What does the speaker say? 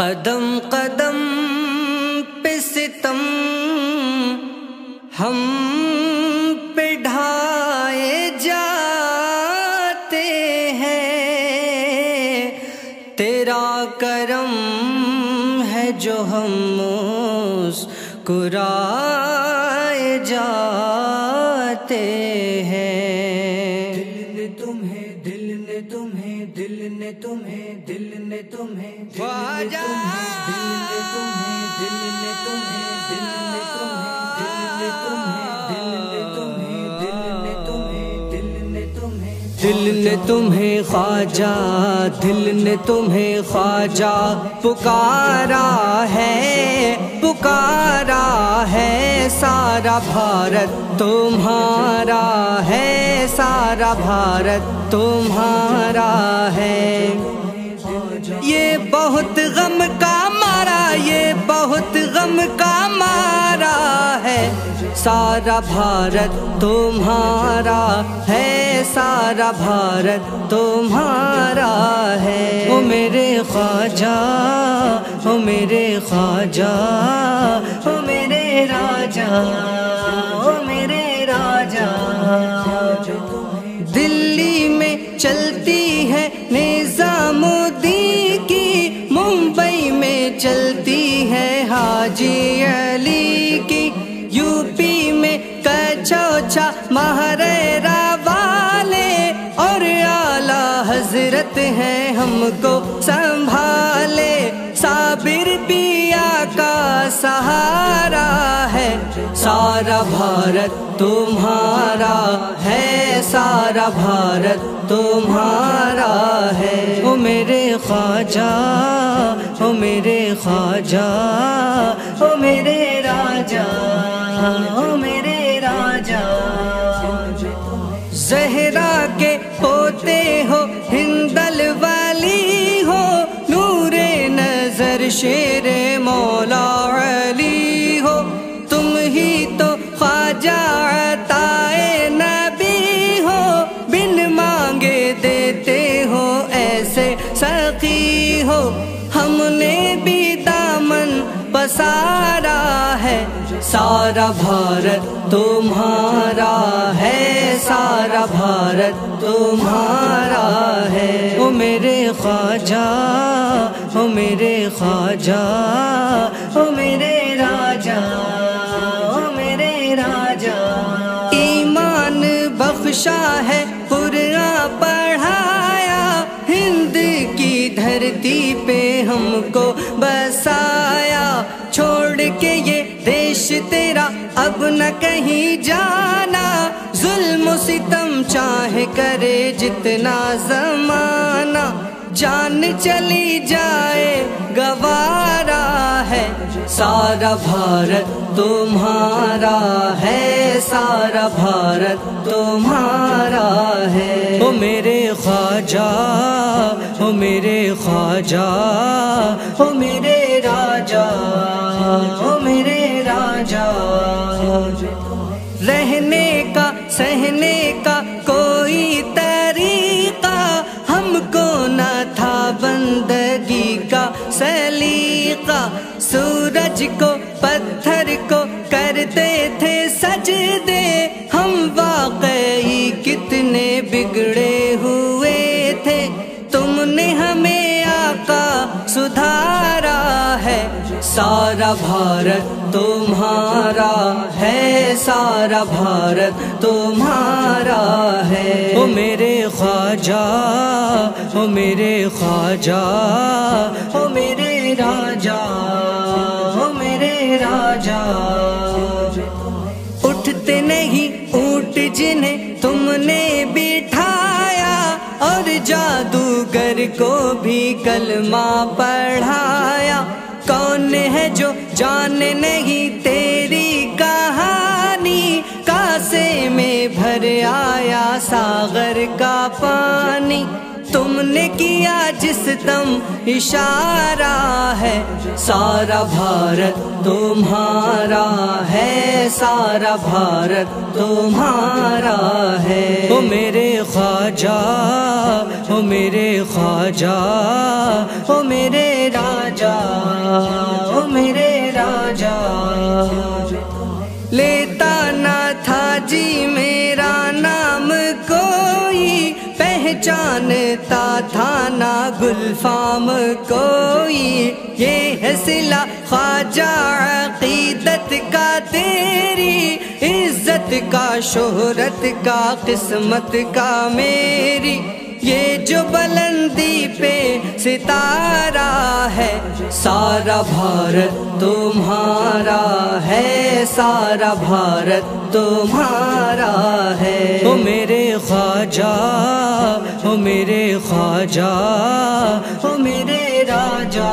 قدم قدم پہ ستم ہم پہ ڈھائے جاتے ہیں۔ تیرا کرم ہے جو ہم مسکرائے جاتے ہیں۔ دل نے تمہیں دل نے تمہیں دل نے تمہیں دل نے تمہیں دل نے تمہیں دل نے تمہیں دل نے تمہیں دل نے تمہیں خواجہ دل نے تمہیں خواجہ پکارا ہے پکارا ہے سارا بھارت تمہارا ہے، سارا بھارت تمہارا ہے۔ یہ بہت غم کا مارا، یہ بہت غم کا مارا ہے۔ سارا بھارت تمہارا ہے، سارا بھارت تمہارا ہے۔ او میرے خواجہ، او میرے خواجہ، او راجا، او میرے راجا، دلی میں چلتی ہے نظام الدین کی، ممبئی میں چلتی ہے حاجی علی کی یو پی میں کچوچا مہریرا والے اور اعلی حضرت ہیں ہم کو سنبھالے صابر پیا کا سہارا ہے۔ سارا بھارت تمہارا ہے، سارا بھارت تمہارا ہے۔ او میرے خواجہ، او میرے خواجہ، او میرے راجا او میرے راجا زہرا کے پوتے ہو ہندل شیر مولا علی ہو، تم ہی تو خواجہ عطائے نبی ہو۔ بن مانگے دیتے ہو، ایسے سخی ہو۔ ہم نے بھی دامن پسارا ہے، سارا بھارت تمہارا ہے، سارا بھارت تمہارا ہے۔ او میرے خواجہ، او میرے خواجہ، او میرے راجا او میرے راجا ایمان بخشا ہے، قرآن پڑھایا۔ ہند کی دھرتی پہ ہم کو بسایا۔ چھوڑ کے یہ دیش تیرا اب نہ کہیں جانا۔ ظلم و ستم چاہے کرے جتنا زمانہ۔ جان چلی جائے، گوارا ہے۔ سارا بھارت تمہارا ہے، سارا بھارت تمہارا ہے۔ او میرے خواجہ، او میرے خواجہ، او میرے راجا او میرے راجا رہنے کا، سہنے کرتے تھے سجدے ہم واقعی کتنے بگڑے ہوئے تھے۔ تم نے ہمیں سارا بھارت تمہارا ہے، سارا بھارت تمہارا ہے۔ او میرے خواجہ، او میرے خواجہ، او میرے راجا او میرے راجا اٹھتے نہیں اونٹ جنہیں تم نے بٹھایا، اور جادوگر کو بھی کلمہ پڑھایا۔ کون ہے جو جان نہیں تیری کہانی کاسے میں بھر آیا ساغر کا پانی۔ تم نے کیا جس تم اشارہ ہے؟ سارا بھارت تمہارا ہے، سارا بھارت تمہارا ہے۔ او میرے خواجہ، او میرے خواجہ، او میرے راجا او میرے راجا لیتا نہ تھا جی میرا جانتا تھا نا گلفام کوئی، یہ ہے سلا خواجہ عقیدت کا تیری، عزت کا شہرت کا، قسمت کا میری۔ یہ جو بلندی پہ ستارہ ہے، سارا بھارت تمہارا ہے، سارا بھارت تمہارا ہے۔ او میرے خواجہ او میرے خواجہ او میرے راجا